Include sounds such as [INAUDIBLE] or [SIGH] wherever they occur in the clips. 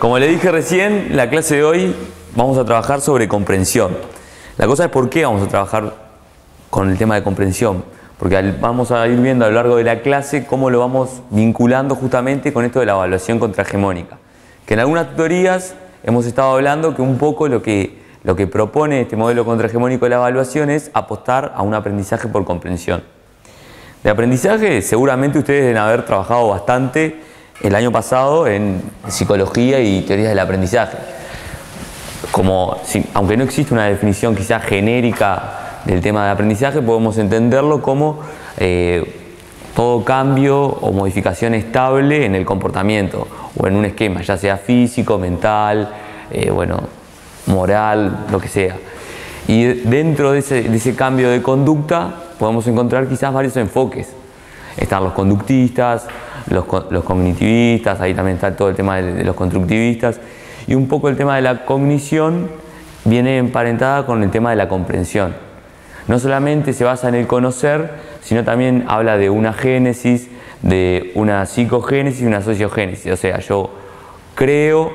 Como le dije recién, la clase de hoy vamos a trabajar sobre comprensión. La cosa es por qué vamos a trabajar con el tema de comprensión. Porque vamos a ir viendo a lo largo de la clase cómo lo vamos vinculando justamente con esto de la evaluación contrahegemónica. Que en algunas tutorías hemos estado hablando que un poco lo que, lo que propone este modelo contrahegemónico de la evaluación es apostar a un aprendizaje por comprensión. De aprendizaje seguramente ustedes deben haber trabajado bastante el año pasado en psicología y teorías del aprendizaje. Como, aunque no existe una definición quizás genérica del tema de aprendizaje, podemos entenderlo como eh, todo cambio o modificación estable en el comportamiento o en un esquema, ya sea físico, mental, eh, bueno, moral, lo que sea. Y dentro de ese, de ese cambio de conducta podemos encontrar quizás varios enfoques. Están los conductistas, los, cognitivistas, ahí también está todo el tema de, los constructivistas, y un poco el tema de la cognición viene emparentada con el tema de la comprensión. No solamente se basa en el conocer, sino también habla de una génesis, de una psicogénesis y una sociogénesis. O sea, yo creo,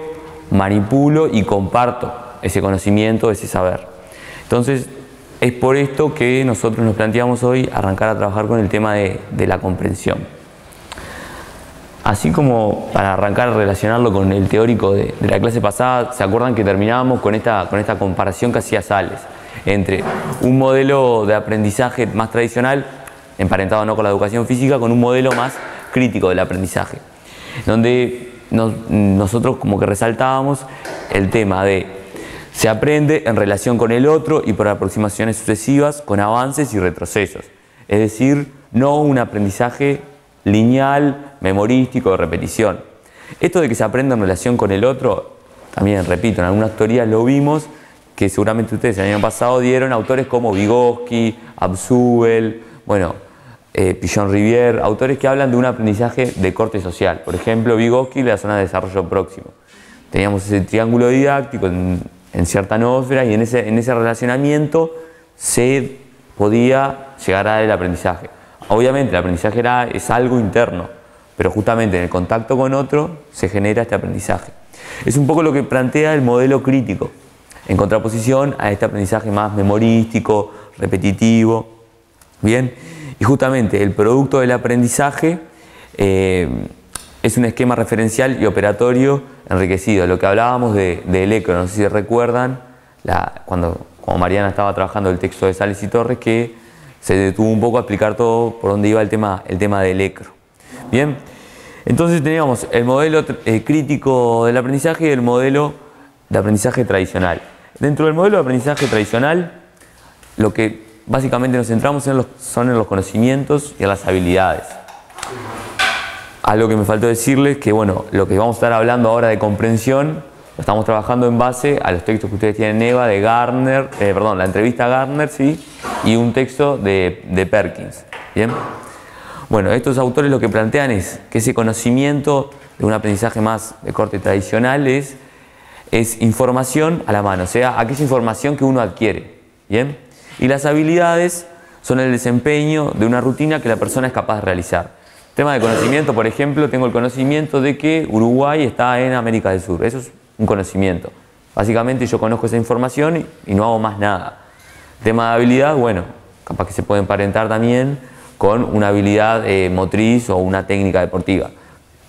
manipulo y comparto ese conocimiento, ese saber. Entonces, es por esto que nosotros nos planteamos hoy arrancar a trabajar con el tema de la comprensión. Así como para arrancar a relacionarlo con el teórico de, la clase pasada, ¿se acuerdan que terminábamos con esta, con esta comparación que hacía Sales entre un modelo de aprendizaje más tradicional, emparentado no con la educación física, con un modelo más crítico del aprendizaje? Donde nosotros como que resaltábamos el tema de se aprende en relación con el otro y por aproximaciones sucesivas con avances y retrocesos. Es decir, no un aprendizaje lineal, memorístico, de repetición. Esto de que se aprenda en relación con el otro, también repito, en algunas teorías lo vimos, que seguramente ustedes el año pasado dieron autores como Vygotsky, Abzubel, bueno, eh, Pillon Rivière, autores que hablan de un aprendizaje de corte social. Por ejemplo, Vygotsky, la zona de desarrollo próximo. Teníamos ese triángulo didáctico en, cierta noósfera y en ese, en ese relacionamiento se podía llegar a dar el aprendizaje. Obviamente el aprendizaje es algo interno, pero justamente en el contacto con otro se genera este aprendizaje. Es un poco lo que plantea el modelo crítico, en contraposición a este aprendizaje más memorístico, repetitivo. Bien, y justamente el producto del aprendizaje eh, es un esquema referencial y operatorio enriquecido. Lo que hablábamos de, de no sé si recuerdan, cuando, cuando Mariana estaba trabajando el texto de Sales y Torres, que se detuvo un poco a explicar todo por dónde iba el tema, el tema del ECRO. Bien, entonces teníamos el modelo eh, crítico del aprendizaje y el modelo de aprendizaje tradicional. Dentro del modelo de aprendizaje tradicional, lo que básicamente nos centramos en los, son en los conocimientos y en las habilidades. Algo que me faltó decirles que, bueno, lo que vamos a estar hablando ahora de comprensión estamos trabajando en base a los textos que ustedes tienen en EVA de Garner, eh, perdón, la entrevista a Garner, sí, y un texto de, Perkins. ¿Bien? Bueno, estos autores lo que plantean es que ese conocimiento de un aprendizaje más de corte tradicional es, es información a la mano, o sea, aquella información que uno adquiere. ¿Bien? Y las habilidades son el desempeño de una rutina que la persona es capaz de realizar. Tema de conocimiento, por ejemplo, tengo el conocimiento de que Uruguay está en América del Sur. Eso es un conocimiento. Básicamente yo conozco esa información y, no hago más nada. Tema de habilidad, bueno, capaz que se puede emparentar también con una habilidad eh, motriz o una técnica deportiva.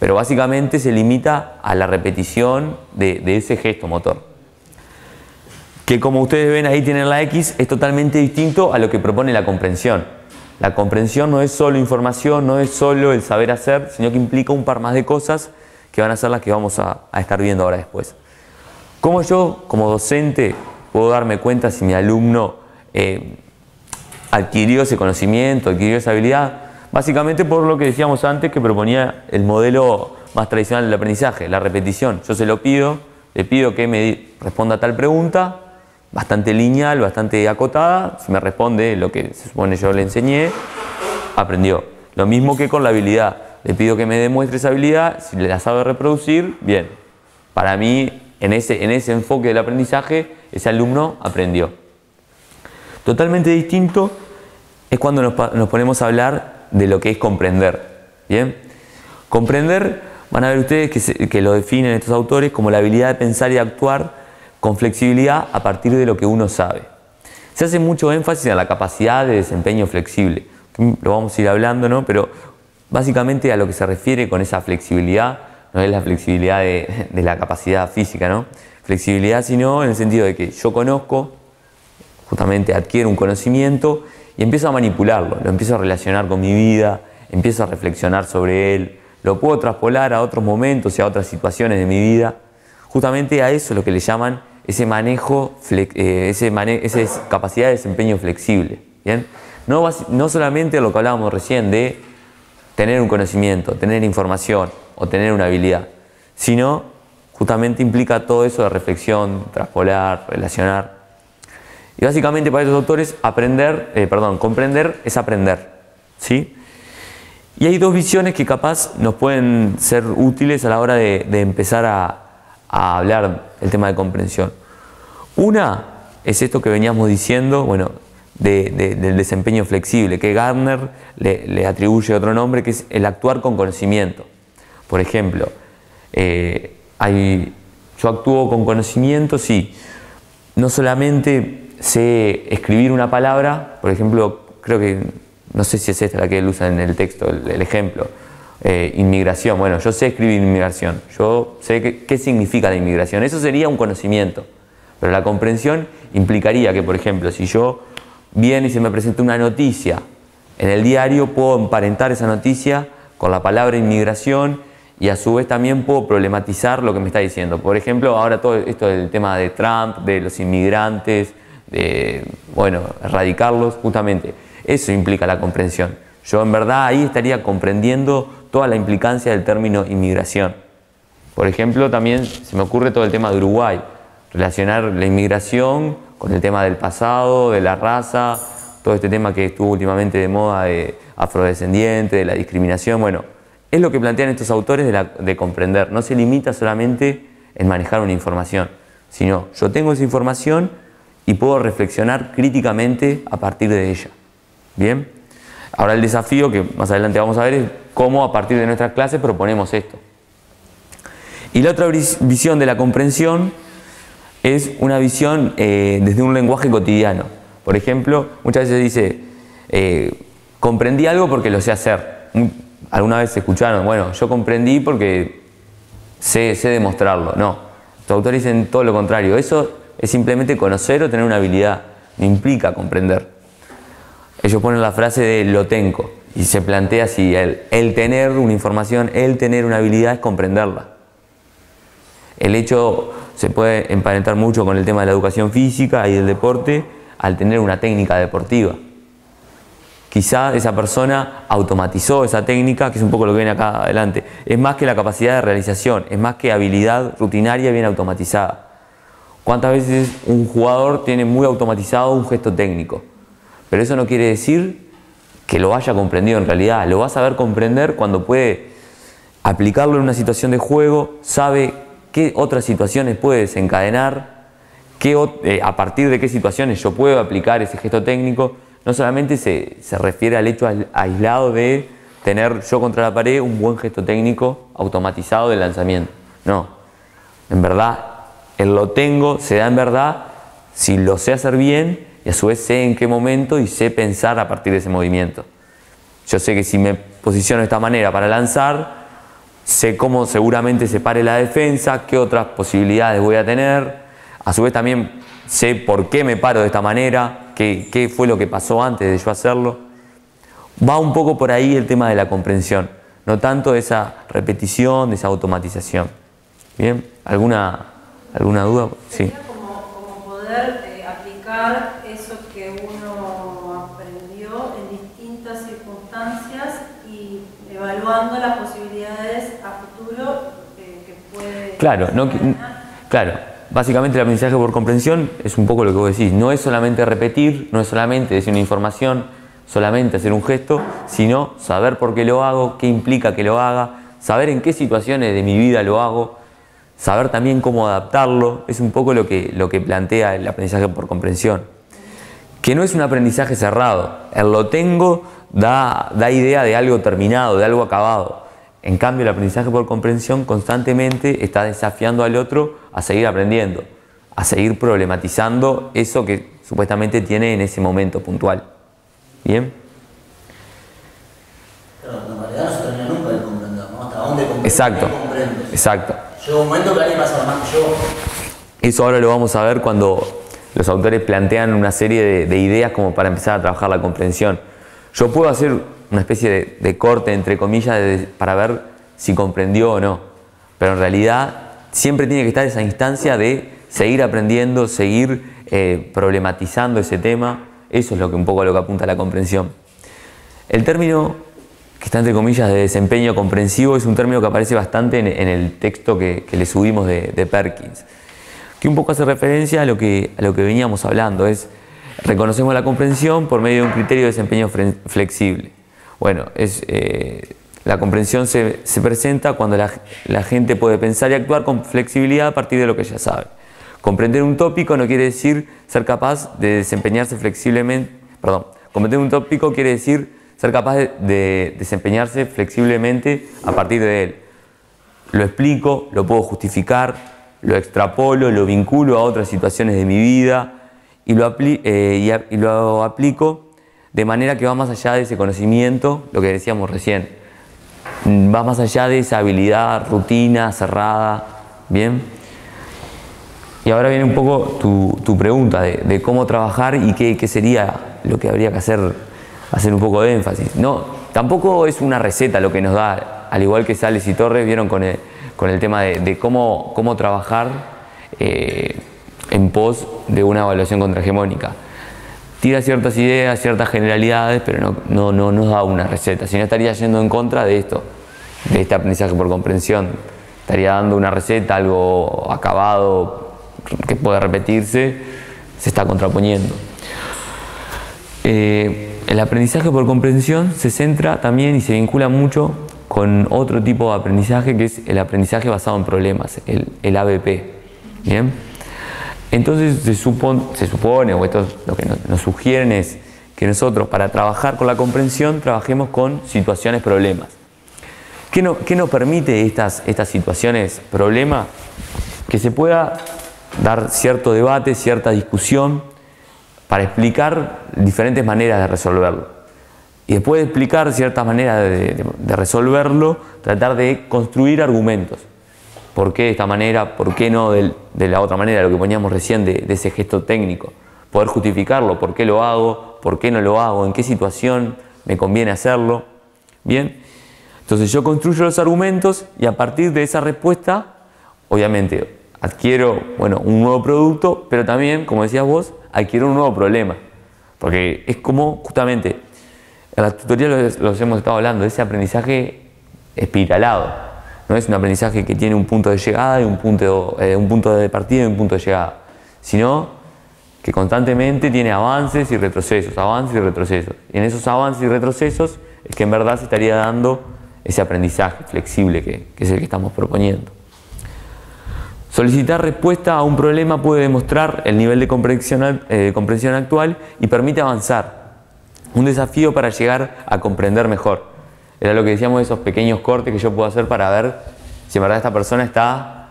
Pero básicamente se limita a la repetición de, de ese gesto motor. Que como ustedes ven ahí tienen la X, es totalmente distinto a lo que propone la comprensión. La comprensión no es solo información, no es solo el saber hacer, sino que implica un par más de cosas que van a ser las que vamos a, estar viendo ahora después. ¿Cómo yo, como docente, puedo darme cuenta si mi alumno eh, adquirió ese conocimiento, adquirió esa habilidad? Básicamente por lo que decíamos antes que proponía el modelo más tradicional del aprendizaje, la repetición. Yo se lo pido, le pido que me responda tal pregunta, bastante lineal, bastante acotada, si me responde lo que se supone yo le enseñé, aprendió. Lo mismo que con la habilidad le pido que me demuestre esa habilidad, si la sabe reproducir, bien. Para mí, en ese, en ese enfoque del aprendizaje, ese alumno aprendió. Totalmente distinto es cuando nos, ponemos a hablar de lo que es comprender. ¿bien? Comprender van a ver ustedes que, que lo definen estos autores como la habilidad de pensar y actuar con flexibilidad a partir de lo que uno sabe. Se hace mucho énfasis en la capacidad de desempeño flexible, lo vamos a ir hablando, ¿no? pero básicamente a lo que se refiere con esa flexibilidad no es la flexibilidad de, la capacidad física, ¿no? flexibilidad sino en el sentido de que yo conozco, justamente adquiero un conocimiento y empiezo a manipularlo, lo empiezo a relacionar con mi vida, empiezo a reflexionar sobre él, lo puedo traspolar a otros momentos y a otras situaciones de mi vida. Justamente a eso es lo que le llaman ese manejo, eh, ese esa capacidad de desempeño flexible. ¿bien? No, no solamente lo que hablábamos recién de tener un conocimiento, tener información o tener una habilidad, sino justamente implica todo eso de reflexión, traspolar, relacionar. Y básicamente para estos autores, aprender, eh, perdón, comprender es aprender. ¿sí? Y hay dos visiones que capaz nos pueden ser útiles a la hora de, empezar a, hablar del tema de comprensión. Una es esto que veníamos diciendo, bueno, del desempeño flexible, que Gardner le, atribuye otro nombre, que es el actuar con conocimiento. Por ejemplo, eh, hay, yo actúo con conocimiento si no solamente sé escribir una palabra, por ejemplo, creo que no sé si es esta la que él usa en el texto, el, ejemplo, eh, inmigración. Bueno, yo sé escribir inmigración, yo sé qué, significa la inmigración. Eso sería un conocimiento. Pero la comprensión implicaría que, por ejemplo, si yo viene y se me presenta una noticia en el diario, puedo emparentar esa noticia con la palabra inmigración y a su vez también puedo problematizar lo que me está diciendo. Por ejemplo, ahora todo esto del tema de Trump, de los inmigrantes, de, bueno, erradicarlos, justamente eso implica la comprensión. Yo en verdad ahí estaría comprendiendo toda la implicancia del término inmigración. Por ejemplo, también se me ocurre todo el tema de Uruguay, relacionar la inmigración con el tema del pasado, de la raza, todo este tema que estuvo últimamente de moda de afrodescendiente, de la discriminación. Bueno, es lo que plantean estos autores de, de comprender. No se limita solamente en manejar una información, sino yo tengo esa información y puedo reflexionar críticamente a partir de ella. Bien, ahora el desafío que más adelante vamos a ver es cómo a partir de nuestras clases proponemos esto. Y la otra visión de la comprensión es una visión eh, desde un lenguaje cotidiano. Por ejemplo, muchas veces dice, eh, comprendí algo porque lo sé hacer. Alguna vez escucharon, bueno, yo comprendí porque sé, demostrarlo. No, los autores dicen todo lo contrario. Eso es simplemente conocer o tener una habilidad, no implica comprender ellos ponen la frase de lo tengo y se plantea el, el tener una información, el tener una habilidad es comprenderla. El hecho se puede emparentar mucho con el tema de la educación física y del deporte al tener una técnica deportiva. Quizá esa persona automatizó esa técnica, que es un poco lo que viene acá adelante. Es más que la capacidad de realización, es más que habilidad rutinaria bien automatizada. ¿Cuántas veces un jugador tiene muy automatizado un gesto técnico? Pero eso no quiere decir que lo haya comprendido en realidad. Lo va a saber comprender cuando puede aplicarlo en una situación de juego, sabe qué otras situaciones puede desencadenar, qué, eh, a partir de qué situaciones yo puedo aplicar ese gesto técnico. No solamente se, se refiere al hecho aislado de tener yo contra la pared un buen gesto técnico automatizado de lanzamiento. No, en verdad, el lo tengo se da en verdad si lo sé hacer bien y a su vez sé en qué momento y sé pensar a partir de ese movimiento. Yo sé que si me posiciono de esta manera para lanzar, sé cómo seguramente se pare la defensa, qué otras posibilidades voy a tener. A su vez también sé por qué me paro de esta manera, qué, qué fue lo que pasó antes de yo hacerlo. Va un poco por ahí el tema de la comprensión, no tanto de esa repetición, de esa automatización. ¿Bien? ¿Alguna, alguna duda? Sí. Como, poder eh, aplicar evaluando las posibilidades a futuro eh, que puede... Claro, no, claro, básicamente el aprendizaje por comprensión es un poco lo que vos decís, no es solamente repetir, no es solamente decir una información, solamente hacer un gesto, sino saber por qué lo hago, qué implica que lo haga, saber en qué situaciones de mi vida lo hago, saber también cómo adaptarlo, es un poco lo que, lo que plantea el aprendizaje por comprensión. Que no es un aprendizaje cerrado, el lo tengo da, idea de algo terminado, de algo acabado. En cambio, el aprendizaje por comprensión constantemente está desafiando al otro a seguir aprendiendo, a seguir problematizando eso que supuestamente tiene en ese momento puntual. ¿Bien? Pero realidad no se termina nunca de comprender, ¿no? Hasta dónde. Exacto, exacto. Llega un momento que alguien va a saber más que yo. Eso ahora lo vamos a ver cuando los autores plantean una serie de, de ideas como para empezar a trabajar la comprensión. Yo puedo hacer una especie de, corte, entre comillas, para ver si comprendió o no, pero en realidad siempre tiene que estar esa instancia de seguir aprendiendo, seguir eh, problematizando ese tema. Eso es lo que un poco a lo que apunta la comprensión. El término que está entre comillas de desempeño comprensivo es un término que aparece bastante en, el texto que, le subimos de, Perkins, que un poco hace referencia a lo, que, veníamos hablando, reconocemos la comprensión por medio de un criterio de desempeño flexible. Bueno, es, eh, la comprensión se, se presenta cuando la, la gente puede pensar y actuar con flexibilidad a partir de lo que ya sabe. Comprender un tópico no quiere decir ser capaz de desempeñarse flexiblemente, perdón, comprender un tópico quiere decir ser capaz de, de desempeñarse flexiblemente a partir de él. Lo explico, lo puedo justificar, lo extrapolo, lo vinculo a otras situaciones de mi vida y lo, eh, y lo aplico de manera que va más allá de ese conocimiento, lo que decíamos recién. Mm, Va más allá de esa habilidad, rutina, cerrada, ¿bien? Y ahora viene un poco tu, tu pregunta de, cómo trabajar y qué, qué sería lo que habría que hacer, hacer un poco de énfasis. No, tampoco es una receta lo que nos da, al igual que Sales y Torres vieron con el, con el tema de, de cómo, cómo trabajar eh, en pos de una evaluación contrahegemónica. Tira ciertas ideas, ciertas generalidades, pero no, no, no nos da una receta, si no estaría yendo en contra de esto, de este aprendizaje por comprensión. Estaría dando una receta, algo acabado, que puede repetirse, se está contraponiendo. Eh, el aprendizaje por comprensión se centra también y se vincula mucho con otro tipo de aprendizaje que es el aprendizaje basado en problemas, el, el ABP. ¿Bien? Entonces se, supon- se supone, o esto es lo que nos, nos sugieren es que nosotros para trabajar con la comprensión trabajemos con situaciones problemas. ¿Qué, no- qué nos permite estas, estas situaciones problema? Que se pueda dar cierto debate, cierta discusión para explicar diferentes maneras de resolverlo. Y después de explicar ciertas maneras de resolverlo, tratar de construir argumentos. ¿Por qué de esta manera? ¿Por qué no de, la otra manera? Lo que poníamos recién de, ese gesto técnico. Poder justificarlo, por qué lo hago, por qué no lo hago, en qué situación me conviene hacerlo. Bien, entonces yo construyo los argumentos y a partir de esa respuesta, obviamente, adquiero bueno, un nuevo producto, pero también, como decías vos, adquiero un nuevo problema. Porque es como, justamente, en la tutoría los, hemos estado hablando, ese aprendizaje espiralado. No es un aprendizaje que tiene un punto de llegada y un punto, eh, un punto de partida y un punto de llegada, sino que constantemente tiene avances y retrocesos, avances y retrocesos. Y en esos avances y retrocesos es que en verdad se estaría dando ese aprendizaje flexible que, es el que estamos proponiendo. Solicitar respuesta a un problema puede demostrar el nivel de comprensión, eh, comprensión actual y permite avanzar. Un desafío para llegar a comprender mejor. Era lo que decíamos de esos pequeños cortes que yo puedo hacer para ver si en verdad esta persona está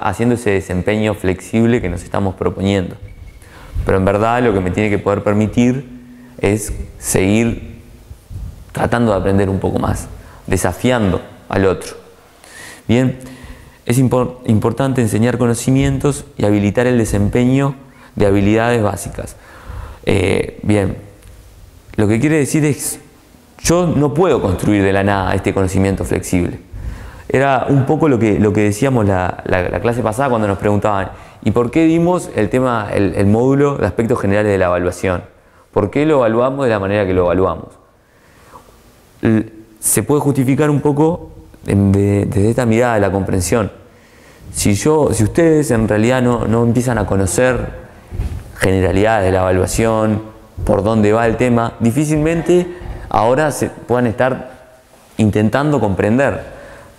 haciendo ese desempeño flexible que nos estamos proponiendo. Pero en verdad lo que me tiene que poder permitir es seguir tratando de aprender un poco más, desafiando al otro. Bien, es impor- importante enseñar conocimientos y habilitar el desempeño de habilidades básicas. Eh, bien, lo que quiere decir es, yo no puedo construir de la nada este conocimiento flexible. Era un poco lo que, lo que decíamos la, la- la clase pasada cuando nos preguntaban, ¿y por qué dimos el tema, el, módulo de aspectos generales de la evaluación? ¿Por qué lo evaluamos de la manera que lo evaluamos? Se puede justificar un poco en- de- desde esta mirada de la comprensión. Si, yo, si ustedes en realidad no, no empiezan a conocer generalidades de la evaluación, por dónde va el tema, difícilmente ahora se puedan estar intentando comprender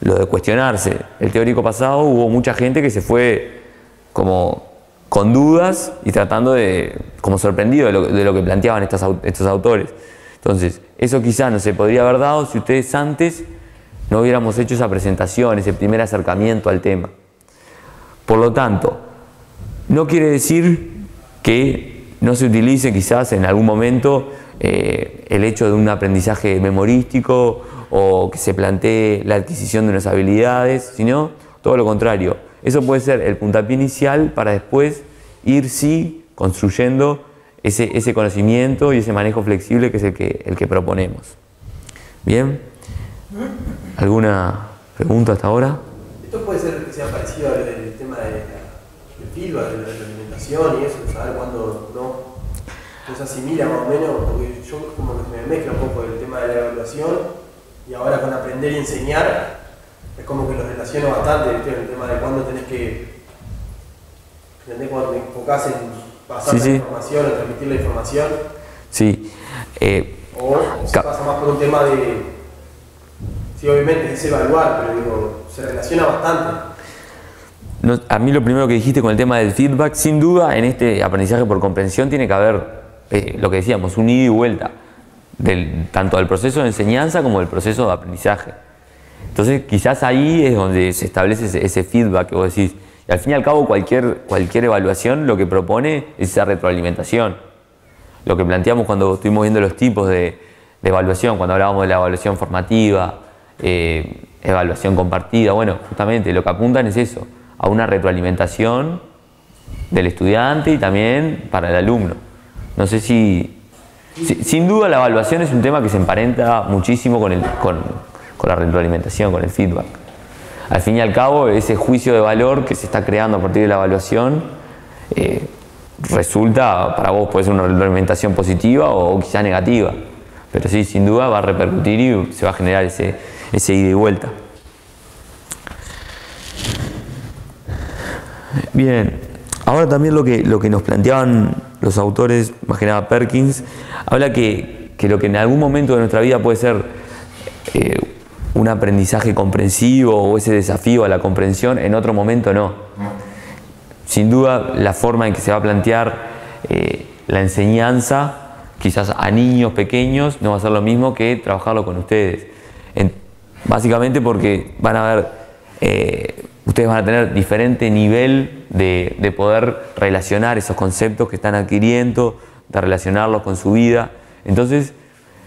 lo de cuestionarse. El teórico pasado hubo mucha gente que se fue como con dudas y tratando de, como sorprendido de lo, que planteaban estos, estos autores. Entonces, eso quizá no se podría haber dado si ustedes antes no hubiéramos hecho esa presentación, ese primer acercamiento al tema. Por lo tanto, no quiere decir que no se utilice quizás en algún momento eh, el hecho de un aprendizaje memorístico o que se plantee la adquisición de unas habilidades, sino todo lo contrario. Eso puede ser el puntapié inicial para después ir sí construyendo ese, conocimiento y ese manejo flexible que es el que, el que proponemos. Bien, ¿alguna pregunta hasta ahora? Esto puede ser que sea parecido al, tema de la, de la alimentación y eso, saber cuándo no se asimila más o menos, porque yo como que me mezcla un poco el tema de la evaluación y ahora con aprender y enseñar es como que lo relaciono bastante, ¿viste? el tema de cuándo tenés que, ¿entendés? Cuando te enfocás en pasar Sí, la sí. información, en transmitir la información, Sí. Eh, o se pasa más por un tema de, sí, obviamente es evaluar, pero digo, se relaciona bastante. No, a mí lo primero que dijiste con el tema del feedback, sin duda en este aprendizaje por comprensión tiene que haber eh, lo que decíamos, un ida y vuelta, tanto del proceso de enseñanza como del proceso de aprendizaje. Entonces quizás ahí es donde se establece ese, feedback que vos decís. Al fin y al cabo cualquier, cualquier evaluación lo que propone es esa retroalimentación. Lo que planteamos cuando estuvimos viendo los tipos de, de evaluación, cuando hablábamos de la evaluación formativa, eh, evaluación compartida, bueno, justamente lo que apuntan es eso, a una retroalimentación del estudiante y también para el alumno. No sé si, si- sin duda la evaluación es un tema que se emparenta muchísimo con, con, con la retroalimentación, con el feedback. Al fin y al cabo, ese juicio de valor que se está creando a partir de la evaluación eh, resulta, para vos puede ser una retroalimentación positiva o quizá negativa, pero sí, sin duda va a repercutir y se va a generar ese, ese ida y vuelta. Bien, ahora también lo que, lo que nos planteaban los autores, más Perkins, habla que, que lo que en algún momento de nuestra vida puede ser eh, un aprendizaje comprensivo o ese desafío a la comprensión, en otro momento no. Sin duda, la forma en que se va a plantear eh, la enseñanza, quizás a niños pequeños, no va a ser lo mismo que trabajarlo con ustedes. En- básicamente porque van a ver, eh, ustedes van a tener diferente nivel de, de poder relacionar esos conceptos que están adquiriendo, de relacionarlos con su vida. Entonces,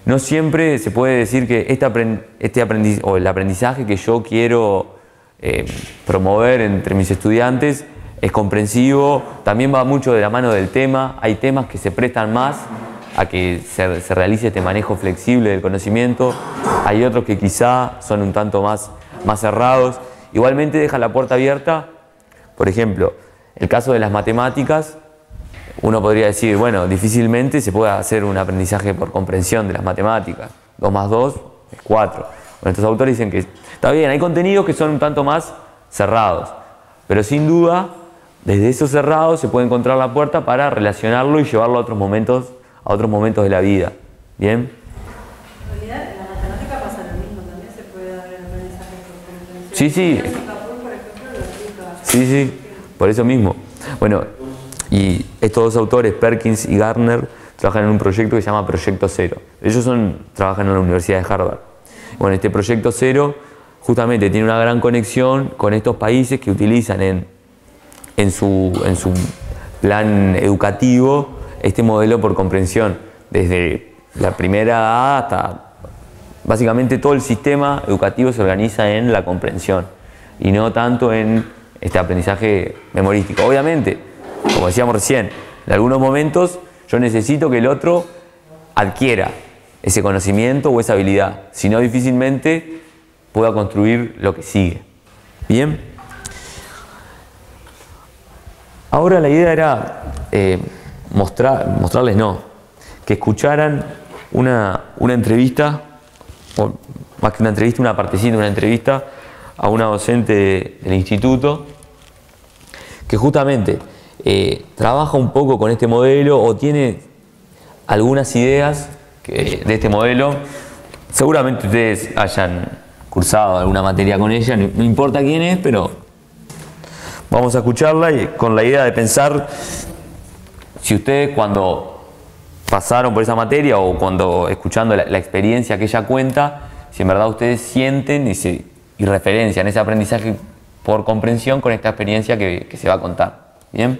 no siempre se puede decir que este, apren- aprendiz- o el aprendizaje que yo quiero eh, promover entre mis estudiantes es comprensivo, también va mucho de la mano del tema, hay temas que se prestan más a que se, se realice este manejo flexible del conocimiento, hay otros que quizá son un tanto más, más cerrados, igualmente deja la puerta abierta, por ejemplo, el caso de las matemáticas, uno podría decir, bueno, difícilmente se puede hacer un aprendizaje por comprensión de las matemáticas. 2 más 2 es 4. Bueno, estos autores dicen que está bien, hay contenidos que son un tanto más cerrados, pero sin duda, desde esos cerrados se puede encontrar la puerta para relacionarlo y llevarlo a otros momentos, a otros momentos de la vida. ¿Bien? En realidad, en la matemática pasa lo mismo, también se puede dar el aprendizaje por comprensión. Sí, sí. Sí, sí, por eso mismo. Bueno, y estos dos autores, Perkins y Garner, trabajan en un proyecto que se llama Proyecto Cero. Ellos son, trabajan en la Universidad de Harvard. Bueno, este Proyecto Cero justamente tiene una gran conexión con estos países que utilizan en, en, su, en su plan educativo este modelo por comprensión, desde la primera A hasta básicamente todo el sistema educativo se organiza en la comprensión y no tanto en este aprendizaje memorístico. Obviamente, como decíamos recién, en algunos momentos yo necesito que el otro adquiera ese conocimiento o esa habilidad, si no difícilmente pueda construir lo que sigue. Bien. Ahora la idea era eh, mostrar, mostrarles, no, que escucharan una, una entrevista, más que una entrevista, una partecita una entrevista a una docente del instituto que justamente eh, trabaja un poco con este modelo o tiene algunas ideas que- de este modelo. Seguramente ustedes hayan cursado alguna materia con ella, no importa quién es, pero vamos a escucharla y con la idea de pensar si ustedes cuando pasaron por esa materia o cuando escuchando la, experiencia que ella cuenta, si en verdad ustedes sienten y referencian ese aprendizaje por comprensión con esta experiencia que, que se va a contar. ¿Bien?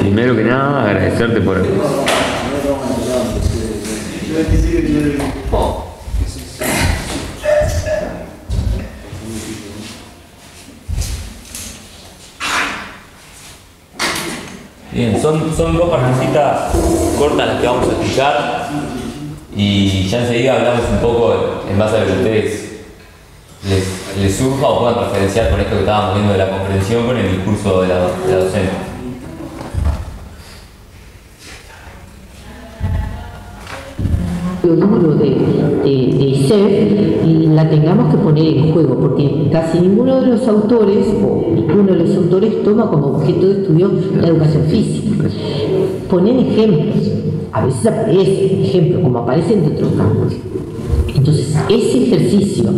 Primero que nada, agradecerte por... Bien, son, son dos partecitas cortas las que vamos a explicar y ya enseguida hablamos un poco en base a lo que ustedes les, les surja o puedan referenciar con esto que estábamos viendo de la comprensión con el discurso de la, de la docente. De, de, ser y la tengamos que poner en juego, porque casi ninguno de los autores, o ninguno de los autores, toma como objeto de estudio la educación física. Ponen ejemplos, a veces aparecen ejemplos, como aparecen de otros campos. Entonces, ese ejercicio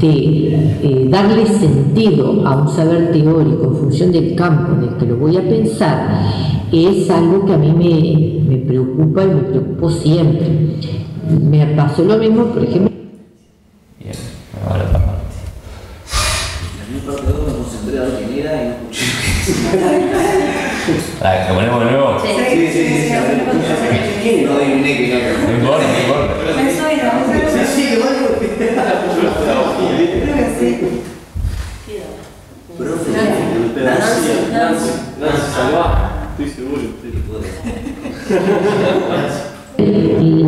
de eh, darle sentido a un saber teórico en función del campo en el que lo voy a pensar es algo que a mí me, me preocupa y me preocupó siempre. Me pasó lo mismo, por ejemplo, Bien, ahora otra parte. En mi parte 2 me concentré a ver quién era y no escuché. ¿Lo ponemos de nuevo? Sí, sí, sí. No adiviné que era. No importa, no importa. Sí, sí. Profe, Nancy, Nancy. Nancy estoy seguro.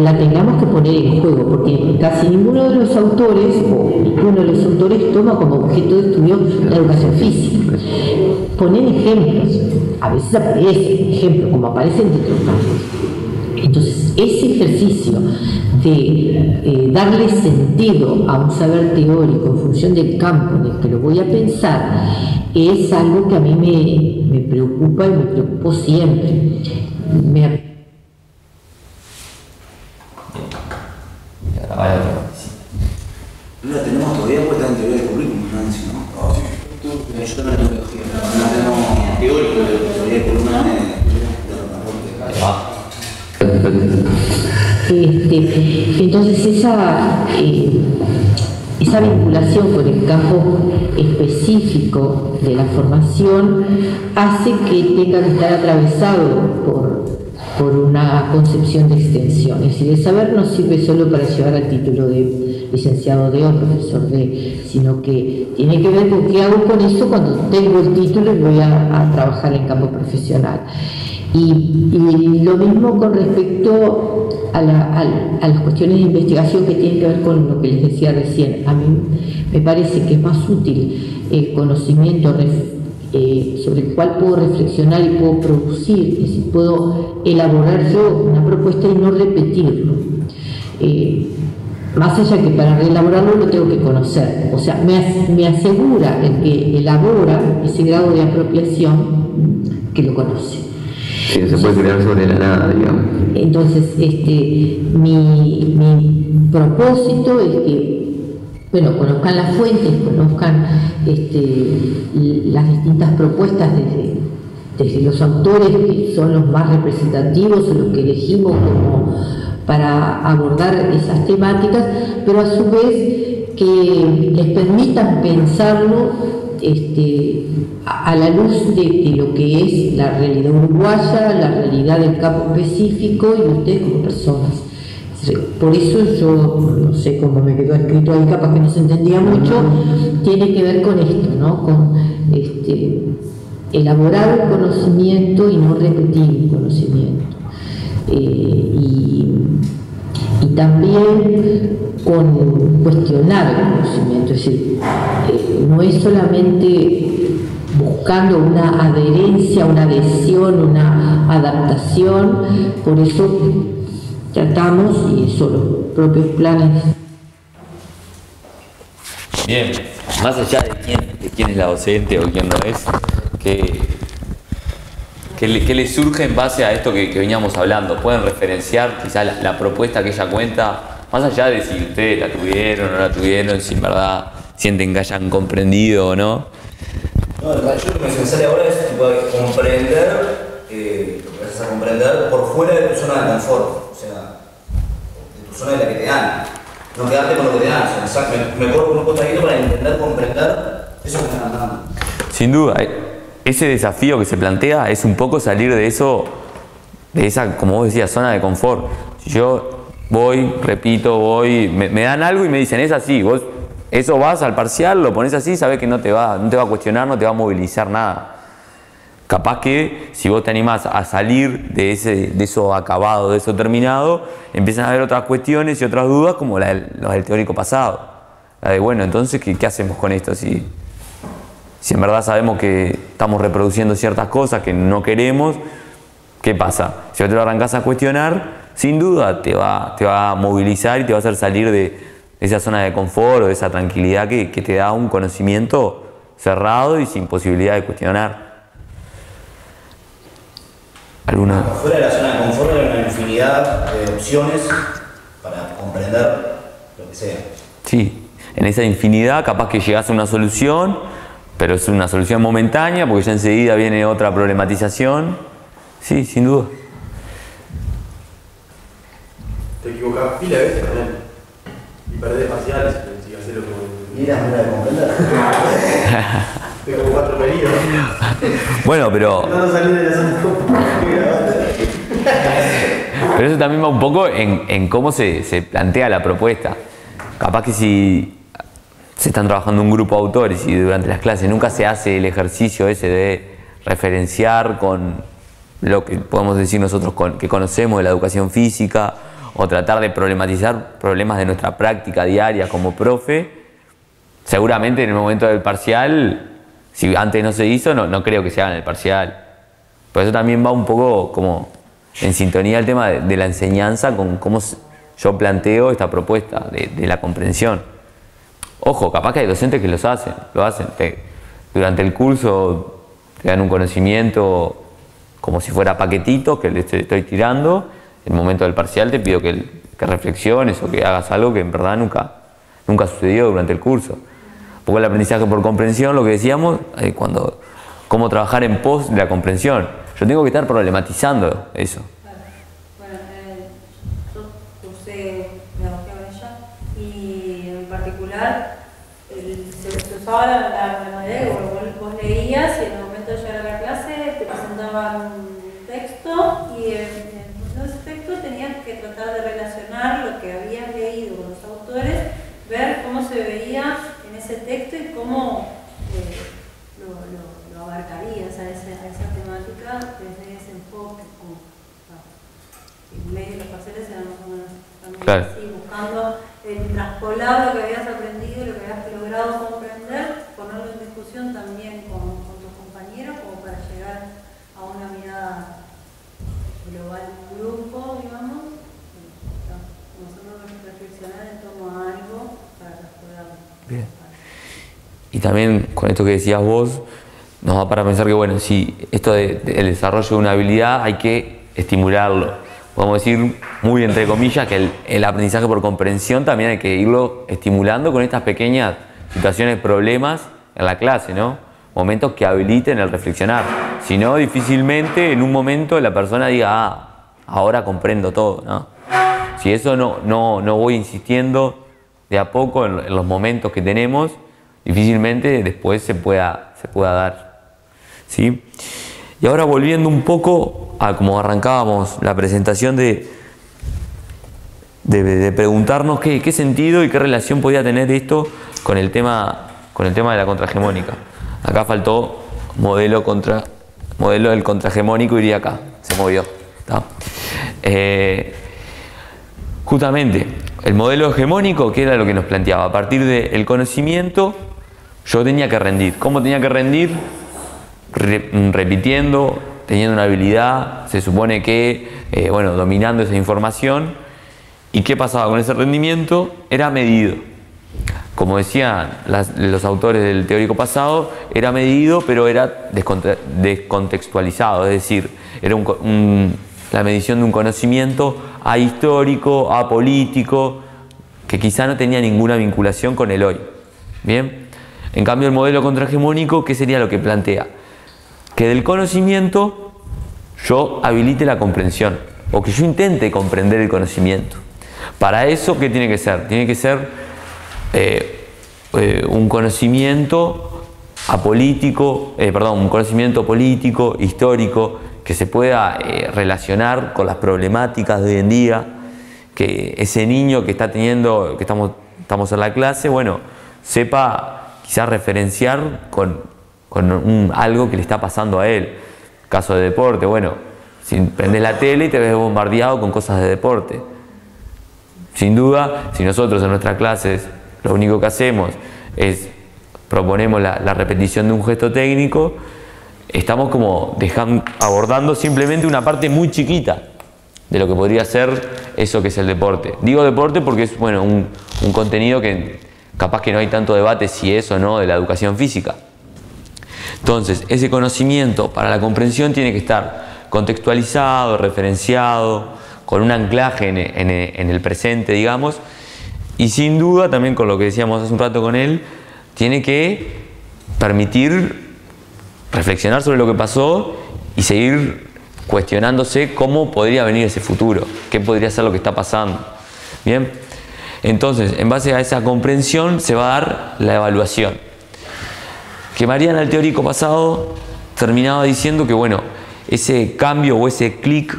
La tengamos que poner en juego, porque casi ninguno de los autores, o ninguno de los autores, toma como objeto de estudio la educación física. Ponen ejemplos, a veces aparecen ejemplos, como aparecen campos. Entonces, ese ejercicio de eh, darle sentido a un saber teórico en función del campo en el que lo voy a pensar es algo que a mí me, me preocupa y me preocupó siempre Y ahora vaya otra parte. sí. No la tenemos todavía puesta en teoría de currículum, Nancy, ¿no? Eh, Yo también la pedagogía. No la tenemos teórico, pero teoría de currículum de de Ahí va. Este, entonces esa, eh, esa vinculación con el campo específico de la formación hace que tenga que estar atravesado por, por una concepción de extensión. Es decir, el saber no sirve solo para llevar al título de licenciado de o profesor de, sino que tiene que ver con qué hago con eso cuando tengo el título y voy a, trabajar en campo profesional. Y, y lo mismo con respecto a- a las cuestiones de investigación que tienen que ver con lo que les decía recién. A mí me parece que es más útil el conocimiento ref- eh, sobre el cual puedo reflexionar y puedo producir, es decir, puedo elaborar yo una propuesta y no repetirlo. Eh, más allá que para reelaborarlo lo tengo que conocer. O sea, me, me asegura el que elabora ese grado de apropiación que lo conoce. Sí, se puede crear sobre la nada, digamos. Entonces, este, mi, mi propósito es que, bueno, conozcan las fuentes, conozcan este, las distintas propuestas desde, desde los autores que son los más representativos los que elegimos como para abordar esas temáticas, pero a su vez que les permitan pensarlo este, a a la luz de, de lo que es la realidad uruguaya, la realidad del campo específico y ustedes como personas. Por eso yo, no sé cómo me quedó escrito ahí, capaz que no se entendía mucho, tiene que ver con esto, ¿no? Con este, elaborar un conocimiento y no repetir un conocimiento. Eh, y, también con cuestionar el conocimiento, es decir, eh, no es solamente buscando una adherencia, una adhesión, una adaptación, por eso tratamos y eso los propios planes. Bien, más allá de quién, de quién es la docente o quién no es, ¿qué, qué, le, qué le surge en base a esto que, que veníamos hablando? ¿Pueden referenciar quizá la, la, propuesta que ella cuenta, más allá de si ustedes la tuvieron o no la tuvieron, si en verdad sienten que hayan comprendido o no? No, yo lo que me sale ahora es tipo, comprender, eh, lo que vas a comprender por fuera de tu zona de confort, zona de la que te dan, no quedarte con lo que te dan, o sea, me, me pongo un costadito para intentar comprender eso que me están dando. Sin duda, eh, ese desafío que se plantea es un poco salir de eso, de esa, como vos decías, zona de confort. Si yo voy, repito, voy, me, me dan algo y me dicen, es así, vos eso vas al parcial, lo pones así, sabes que no te, va, no te va a cuestionar, no te va a movilizar nada. Capaz que si vos te animás a salir de, ese, de eso acabado, de eso terminado, empiezan a haber otras cuestiones y otras dudas como la del, teórico pasado. La de, bueno, entonces, ¿qué, qué hacemos con esto? Si, si en verdad sabemos que estamos reproduciendo ciertas cosas que no queremos, ¿qué pasa? Si vos te lo arrancás a cuestionar, sin duda te va, te va a movilizar y te va a hacer salir de, esa zona de confort o de esa tranquilidad que, que, te da un conocimiento cerrado y sin posibilidad de cuestionar. ¿Alguna? Fuera de la zona de confort hay una infinidad de opciones para comprender lo que sea. Sí, en esa infinidad capaz que llegas a una solución, pero es una solución momentánea porque ya enseguida viene otra problematización. Sí, sin duda. Te equivocas pila de veces también y perdés parciales si haces lo que Y la manera de comprender. [LAUGHS] Tengo cuatro pedidos. [LAUGHS] Bueno, pero, No salí de la zona pero eso también va un poco en, en cómo se, se plantea la propuesta. Capaz que si se están trabajando un grupo de autores y durante las clases nunca se hace el ejercicio ese de referenciar con lo que podemos decir nosotros con- que conocemos de la educación física o tratar de problematizar problemas de nuestra práctica diaria como profe, seguramente en el momento del parcial, si antes no se hizo, no, creo que se haga en el parcial. Por eso también va un poco como en sintonía el tema de, la enseñanza con cómo yo planteo esta propuesta de, la comprensión. Ojo, capaz que hay docentes que los hacen, lo hacen. Te- durante el curso te dan un conocimiento como si fuera paquetito que le estoy, tirando. En el momento del parcial te pido que, que reflexiones o que hagas algo que en verdad nunca, nunca sucedió durante el curso. Poco el aprendizaje por comprensión, lo que decíamos, eh, cuando cómo trabajar en pos de la comprensión. Yo tengo que estar problematizando eso. La, la, modalidad que vos, vos leías y en el momento de llegar a la clase te presentaban un texto y en, en ese texto tenías que tratar de relacionar lo que habías leído con los autores, ver cómo se veía ese texto y cómo eh, lo, lo, lo abarcarías a, ese, a esa temática desde ese enfoque. Como, ah, en medio de los parciales eran más o menos también Claro. así, buscando el traspolar lo que habías aprendido, lo que habías logrado comprender, ponerlo en discusión también con, con tus compañeros, como para llegar a una mirada global del grupo, digamos, y, no, nosotros reflexionar en torno a algo para traspolarlo. Bien. Y también con esto que decías vos, nos da para pensar que, bueno, si esto del de, el desarrollo de una habilidad hay que estimularlo. Podemos decir, muy entre comillas, que el, el aprendizaje por comprensión también hay que irlo estimulando con estas pequeñas situaciones, problemas en la clase, ¿no? Momentos que habiliten el reflexionar. Si no, difícilmente en un momento la persona diga, ah, ahora comprendo todo, ¿no? Si eso no, no, no voy insistiendo de a poco en, en los momentos que tenemos, difícilmente después se pueda, se pueda dar. ¿sí? Y ahora volviendo un poco a como arrancábamos la presentación de, de, de preguntarnos qué, qué sentido y qué relación podía tener esto con el tema, con el tema de la contrahegemónica. Acá faltó modelo contra modelo del contrahegemónico iría acá, se movió. Eh, justamente, el modelo hegemónico, que era lo que nos planteaba, a partir del conocimiento, yo tenía que rendir. ¿Cómo tenía que rendir? Re- repitiendo, teniendo una habilidad, se supone que, eh, bueno, dominando esa información. ¿Y qué pasaba con ese rendimiento? Era medido. Como decían los autores del teórico pasado, era medido, pero era desconte- descontextualizado, es decir, era un- la medición de un conocimiento ahistórico, apolítico, que quizá no tenía ninguna vinculación con el hoy. Bien, en cambio el modelo contrahegemónico, ¿qué sería lo que plantea? Que del conocimiento yo habilite la comprensión, o que yo intente comprender el conocimiento. Para eso, ¿qué tiene que ser? Tiene que ser eh, eh, un conocimiento apolítico, eh, perdón, un conocimiento político, histórico, que se pueda relacionar con las problemáticas de hoy en día, que ese niño que está teniendo, que estamos, estamos en la clase, bueno, sepa quizás referenciar con, con algo que le está pasando a él. Caso de deporte, bueno, si prendes la tele y te ves bombardeado con cosas de deporte. Sin duda, si nosotros en nuestras clases lo único que hacemos es proponemos la, repetición de un gesto técnico, estamos como dejan- abordando simplemente una parte muy chiquita de lo que podría ser eso que es el deporte. Digo deporte porque es bueno, un contenido que capaz que no hay tanto debate si es o no de la educación física. Entonces, ese conocimiento para la comprensión tiene que estar contextualizado, referenciado, con un anclaje en, en- el presente, digamos, y sin duda, también con lo que decíamos hace un rato con él, tiene que permitir reflexionar sobre lo que pasó y seguir cuestionándose cómo podría venir ese futuro, qué podría ser lo que está pasando. Bien, entonces, en base a esa comprensión se va a dar la evaluación que Mariana, el teórico pasado, terminaba diciendo que, bueno, ese cambio o ese clic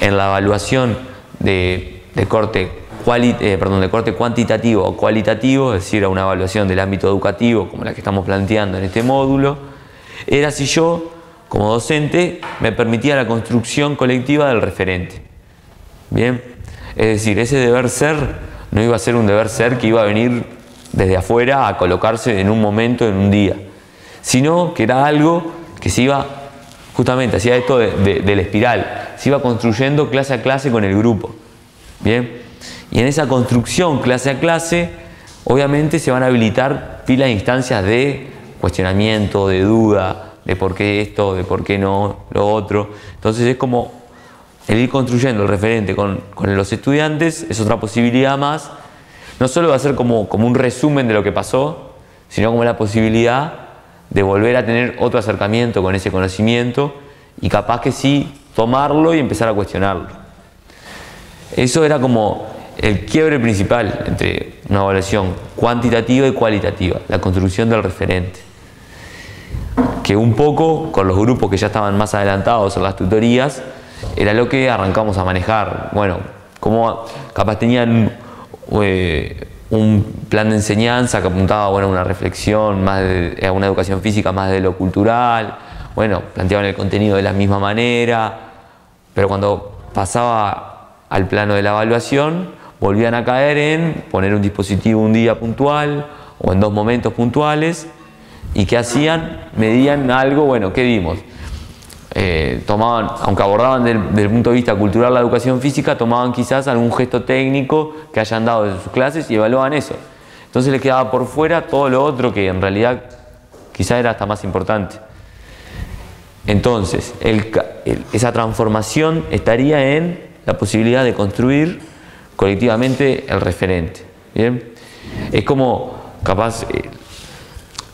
en la evaluación de, corte eh, perdón, de corte cuantitativo o cualitativo, es decir, a una evaluación del ámbito educativo como la que estamos planteando en este módulo, era si yo, como docente, me permitía la construcción colectiva del referente. Bien, es decir, ese deber ser no iba a ser un deber ser que iba a venir desde afuera a colocarse en un momento, en un día, sino que era algo que se iba, justamente, hacía esto de, la espiral, se iba construyendo clase a clase con el grupo. Bien, y en esa construcción clase a clase, obviamente se van a habilitar pilas de instancias de cuestionamiento, de duda, de por qué esto, de por qué no lo otro. Entonces es como el ir construyendo el referente con, los estudiantes es otra posibilidad más. No solo va a ser como, como un resumen de lo que pasó, sino como la posibilidad de volver a tener otro acercamiento con ese conocimiento y capaz que sí tomarlo y empezar a cuestionarlo. Eso era como el quiebre principal entre una evaluación cuantitativa y cualitativa, la construcción del referente. Que un poco con los grupos que ya estaban más adelantados en las tutorías, era lo que arrancamos a manejar. Bueno, como capaz tenían eh, un plan de enseñanza que apuntaba bueno, a una reflexión, más de, a una educación física más de lo cultural, bueno, planteaban el contenido de la misma manera, pero cuando pasaba al plano de la evaluación, volvían a caer en poner un dispositivo un día puntual o en dos momentos puntuales y que hacían, medían algo, bueno, ¿qué vimos? Eh, tomaban, aunque abordaban del, del punto de vista cultural la educación física, tomaban quizás algún gesto técnico que hayan dado de sus clases y evaluaban eso. Entonces les quedaba por fuera todo lo otro que en realidad quizás era hasta más importante. Entonces, el el- esa transformación estaría en la posibilidad de construir colectivamente el referente. ¿bien? Es como, capaz, eh,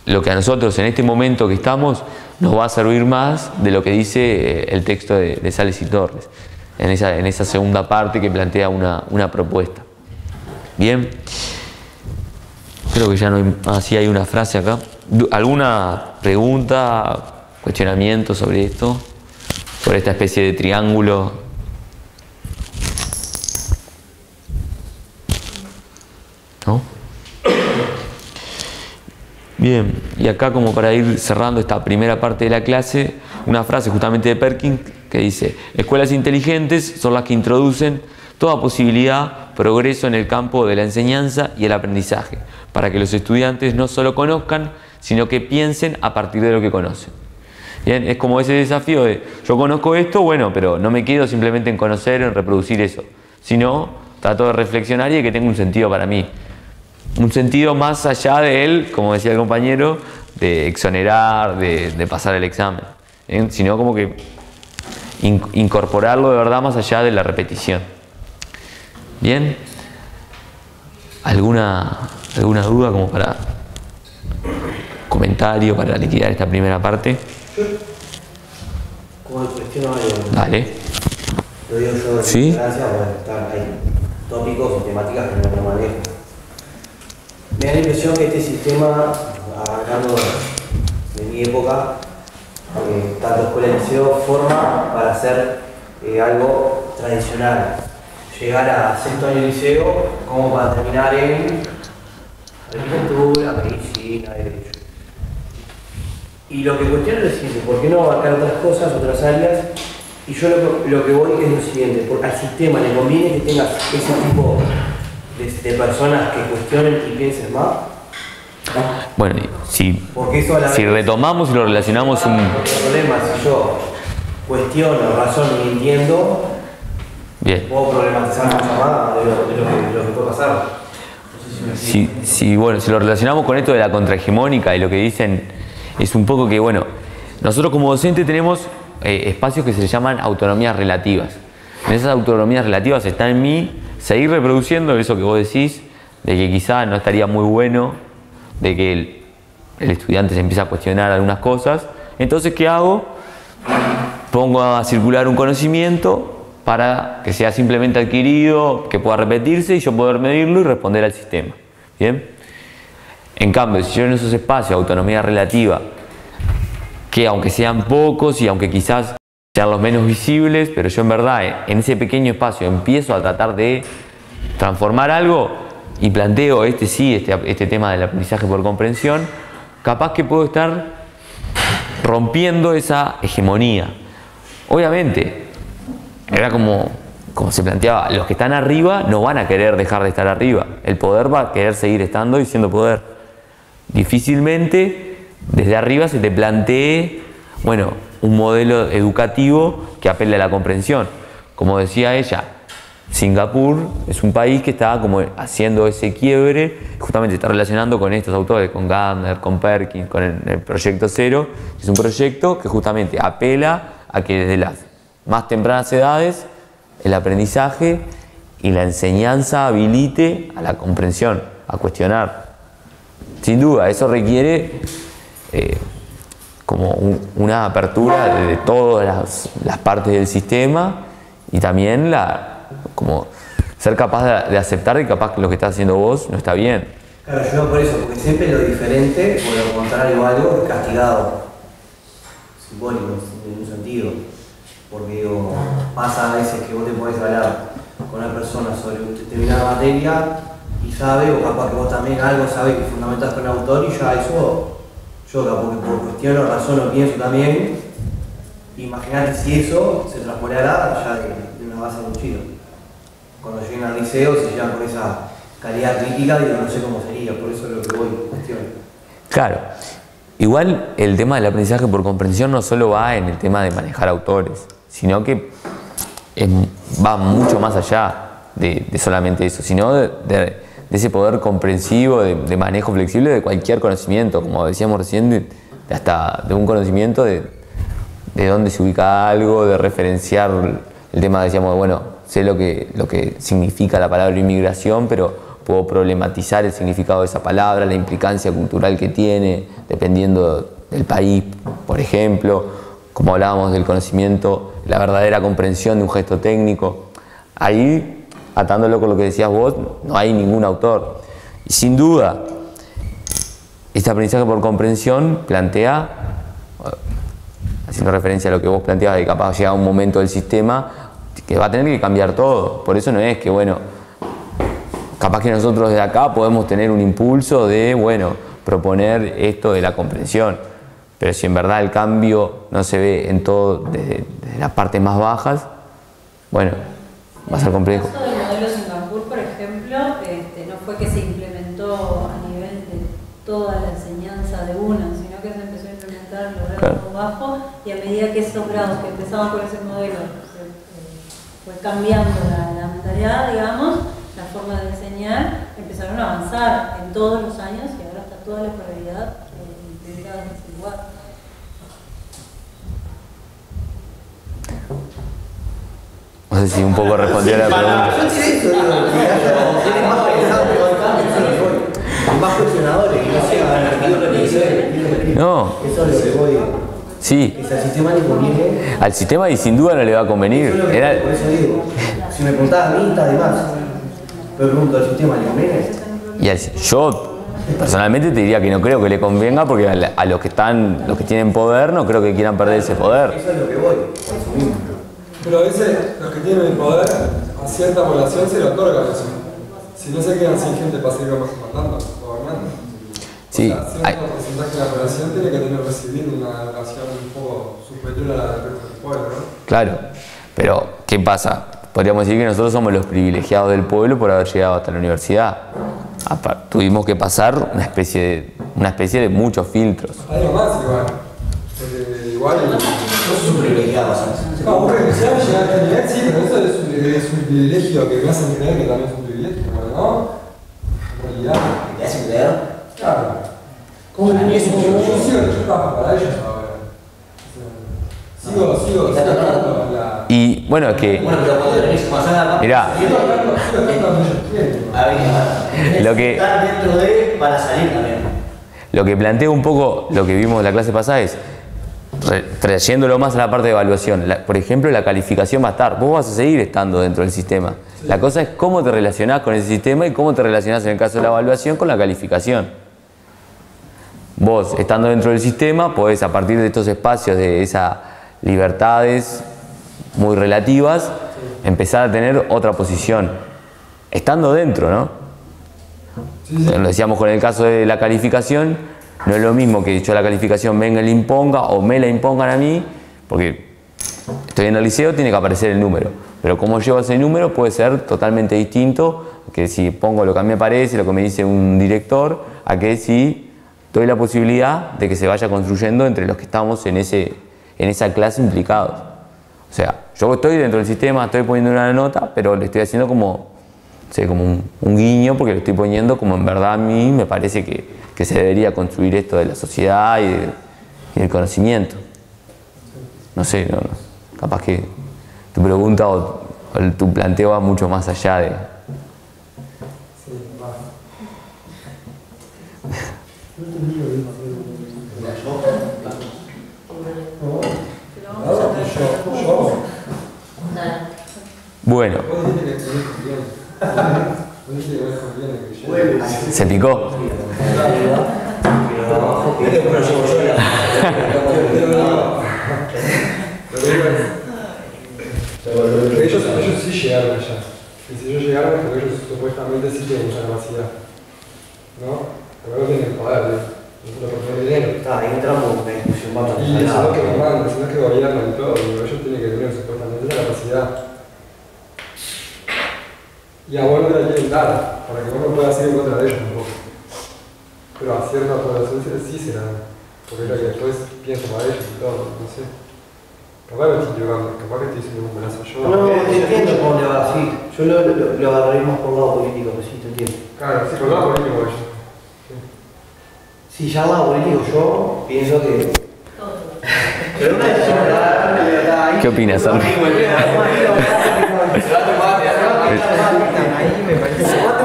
lo que a nosotros en este momento que estamos nos va a servir más de lo que dice eh, el texto de, Sales y Torres, en esa, en esa segunda parte que plantea una, una propuesta. Bien, creo que ya no hay, ah, sí hay una frase acá. ¿Alguna pregunta, cuestionamiento sobre esto? Sobre esta especie de triángulo. Bien, y acá como para ir cerrando esta primera parte de la clase, una frase justamente de Perkin que dice, escuelas inteligentes son las que introducen toda posibilidad, progreso en el campo de la enseñanza y el aprendizaje, para que los estudiantes no solo conozcan, sino que piensen a partir de lo que conocen. Bien, es como ese desafío de, yo conozco esto, bueno, pero no me quedo simplemente en conocer, en reproducir eso, sino trato de reflexionar y que tenga un sentido para mí un sentido más allá de él, como decía el compañero, de exonerar, de, pasar el examen, ¿eh? sino como que incorporarlo de verdad más allá de la repetición. Bien, ¿alguna, alguna duda como para comentario, para liquidar esta primera parte? Como cuestión algo. Dale. Lo digo yo ¿Sí? gracias, bueno, están, hay tópicos o temáticas que no, no manejo. Me da la impresión que este sistema, hablando de mi época, eh, tanto escuela y liceo, forma para hacer eh, algo tradicional. Llegar a sexto año de liceo como para terminar en agricultura, medicina, derecho. Y lo que cuestiono es lo siguiente, ¿por qué no abarcar otras cosas, otras áreas? Y yo lo, que voy es lo siguiente, porque al sistema le conviene que tengas ese tipo de personas que cuestionen y piensen más. Bueno, si, si retomamos y lo relacionamos un... Problema si yo cuestiono, razono y entiendo, Bien. puedo problematizar mucho más de lo, de lo que, de lo que puede pasar. No sé si me explico. Si, si, bueno, si lo relacionamos con esto de la contrahegemónica y lo que dicen es un poco que, bueno, nosotros como docentes tenemos eh, espacios que se llaman autonomías relativas. En esas autonomías relativas está en mí seguir reproduciendo eso que vos decís, de que quizá no estaría muy bueno, de que el, el estudiante se empieza a cuestionar algunas cosas. Entonces, ¿qué hago? Pongo a circular un conocimiento para que sea simplemente adquirido, que pueda repetirse y yo poder medirlo y responder al sistema. ¿Bien? En cambio, si yo en esos espacios autonomía relativa, que aunque sean pocos y aunque quizás sean los menos visibles, pero yo en verdad eh, en ese pequeño espacio empiezo a tratar de transformar algo y planteo este sí, este, este tema del aprendizaje por comprensión, capaz que puedo estar rompiendo esa hegemonía. Obviamente, era como, como se planteaba, los que están arriba no van a querer dejar de estar arriba, el poder va a querer seguir estando y siendo poder. Difícilmente desde arriba se te plantee, bueno, un modelo educativo que apele a la comprensión. Como decía ella, Singapur es un país que está como haciendo ese quiebre, justamente está relacionando con estos autores, con Gardner, con Perkins, con el, el proyecto cero. Es un proyecto que justamente apela a que desde las más tempranas edades el aprendizaje y la enseñanza habilite a la comprensión, a cuestionar. Sin duda, eso requiere eh, como un- una apertura de, todas las, partes del sistema y también la, como ser capaz de, aceptar que capaz que lo que estás haciendo vos no está bien. Claro, yo por eso, porque siempre lo diferente, o lo contrario a algo, es castigado. Simbólico, en un sentido. Porque digo, pasa a veces que vos te podés hablar con una persona sobre una determinada materia y sabe, o capaz que vos también algo sabés que fundamentás con el autor y ya eso, yo capaz que por cuestiono, razono, pienso también. Imagínate si eso se transponerá ya de, una base muy chida. Cuando lleguen al liceo, se llevan con esa calidad crítica, digo, no sé cómo sería, por eso es lo que voy, cuestión. Claro. Igual el tema del aprendizaje por comprensión no solo va en el tema de manejar autores, sino que va mucho más allá de, solamente eso, sino de- de ese poder comprensivo, de, manejo flexible de cualquier conocimiento, como decíamos recién, de hasta de un conocimiento de, de dónde se ubica algo, de referenciar el tema, decíamos, bueno, sé lo que, lo que significa la palabra inmigración, pero puedo problematizar el significado de esa palabra, la implicancia cultural que tiene, dependiendo del país, por ejemplo, como hablábamos del conocimiento, la verdadera comprensión de un gesto técnico. Ahí, atándolo con lo que decías vos, no hay ningún autor. Y sin duda, este aprendizaje por comprensión plantea haciendo referencia a lo que vos planteabas, de capaz llega un momento del sistema que va a tener que cambiar todo. Por eso no es que, bueno, capaz que nosotros desde acá podemos tener un impulso de, bueno, proponer esto de la comprensión. Pero si en verdad el cambio no se ve en todo, desde, desde las partes más bajas, bueno, va a ser complejo. En el caso del modelo Singapur, por ejemplo, este, no fue que se implementó a nivel de toda la enseñanza de una, sino que se empezó a implementar en los grados Claro. bajos y a medida que esos grados que empezaban con ese modelo eh, fue cambiando la, la mentalidad, digamos, la forma de enseñar, empezaron a avanzar en todos los años y ahora está toda la escolaridad eh, integrada en ese lugar. No sé si un poco respondió a la pregunta. Más cuestionadores, que no sea. No, Eso es lo que voy. sí, al sistema le conviene. al sistema y sin duda no le va a Eso es convenir. lo que Era, por eso digo. Si me preguntás a mí, está de más. Pero pregunto, ¿al sistema le conviene? y al- yo personalmente te diría que no creo que le convenga porque a, los que están, los que tienen poder, no creo que quieran perder ese poder. Eso es lo que voy. Por eso mismo. Pero a veces los que tienen el poder a cierta población se le otorga eso. Si no se quedan sin gente para seguir gobernando. Sí, o sea, hay- porcentaje de la población tiene que tener recibir una educación un poco superior a la del resto del pueblo, ¿no? Claro, pero ¿qué pasa? Podríamos decir que nosotros somos los privilegiados del pueblo por haber llegado hasta la universidad. Tuvimos que pasar una especie de, una especie de muchos filtros. Hay más igual. Porque igual. No sos un privilegiado, ¿sabes? No, ya llegar a este nivel, sí, pero eso es un, es un privilegio que me hacen creer que también es un privilegio, no. En realidad. ¿Te hacen creer? Claro. Y bueno, que Bueno, pero cuando tenés. Mirá. Lo que dentro de para salir también. lo que planteo un poco, lo que vimos en la clase pasada es, trayéndolo más a la parte de evaluación, la- por ejemplo, la calificación va a estar, vos vas a seguir estando dentro del sistema. La cosa es cómo te relacionás con ese sistema y cómo te relacionás en el caso de la evaluación con la calificación. Vos, estando dentro del sistema, podés a partir de estos espacios de esas libertades muy relativas, empezar a tener otra posición, estando dentro, ¿no? Lo decíamos con el caso de la calificación, no es lo mismo que yo la calificación venga y la imponga o me la impongan a mí, porque estoy en el liceo, tiene que aparecer el número. Pero cómo llevo ese número puede ser totalmente distinto que si pongo lo que a mí me parece, lo que me dice un director, a que si doy la posibilidad de que se vaya construyendo entre los que estamos en, ese, en esa clase implicados. O sea, yo estoy dentro del sistema, estoy poniendo una nota, pero le estoy haciendo como, sé, como un, guiño porque le estoy poniendo como en verdad a mí me parece que, que se debería construir esto de la sociedad y, de- del conocimiento. No sé, capaz que tu pregunta o, tu planteo va mucho más allá de... Sí, va. Ahora, yo, yo, Bueno, vos dijiste que escribís con bien. Vos dijiste que no es con bien que yo. se picó. Viste cómo lo llevo yo la- Lo es, ellos, ellos sí llegaron allá. Y si ellos llegaron ellos supuestamente sí tienen capacidad. ¿No? No tienen que gobiernan y todo, ellos tienen que tener supuestamente esa capacidad. Y a vos no te la quieren dar, para que vos no puedas ir en contra de ellos tampoco. Pero a cierta población sí, sí se dan, porque es lo que después piensa para ellos y todo, no sé. Capaz me estoy equivocando, capaz que estoy diciendo un pedazo yo. No, te entiendo por dónde va, sí. Yo lo, lo, lo más por lado político, pero sí, te entiendo. Claro, sí, por lado político ellos. Sí, ya lado político yo pienso que... Pero una decisión ¿verdad? ¿Qué opinas, Sandra?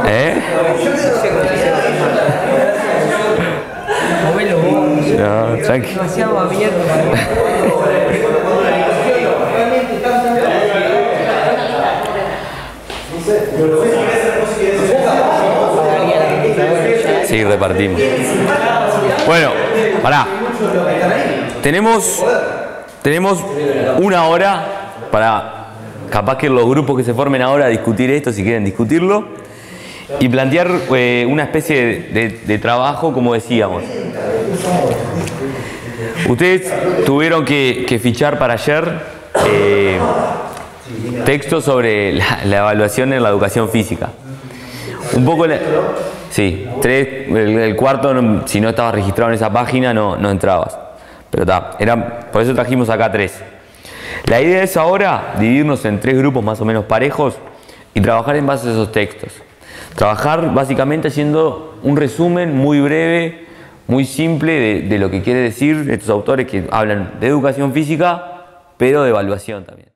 ¿Eh? No, tranqui. Sí, repartimos. Bueno, pará. Tenemos, tenemos una hora para, capaz que los grupos que se formen ahora discutir esto, si quieren discutirlo. y plantear eh, una especie de, trabajo, como decíamos. Ustedes tuvieron que, fichar para ayer eh, textos sobre la, evaluación en la educación física. Un poco la- Sí, tres, el, cuarto, si no estabas registrado en esa página, no, no entrabas. Pero está, por eso trajimos acá tres. La idea es ahora dividirnos en tres grupos más o menos parejos y trabajar en base a esos textos. Trabajar básicamente haciendo un resumen muy breve, muy simple de, de lo que quiere decir estos autores que hablan de educación física, pero de evaluación también.